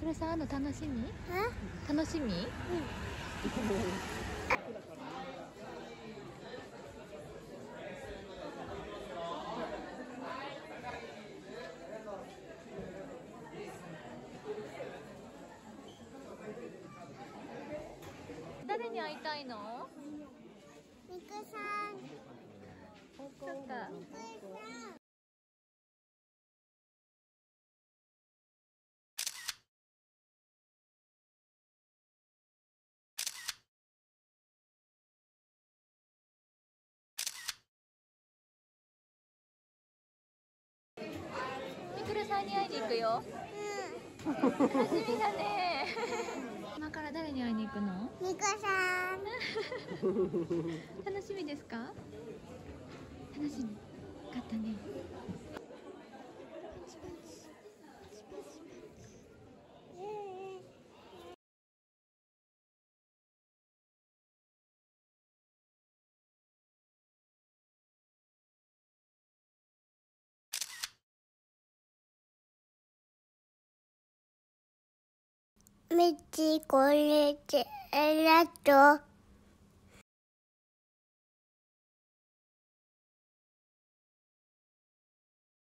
それさあの楽しみ？え？楽しみ？誰に会いたいの？さんに会いに行くよ。う楽しみだね。今から誰に会いに行くの？んみくさん。楽しみですか？楽しみ。かったねみちこれてえらと。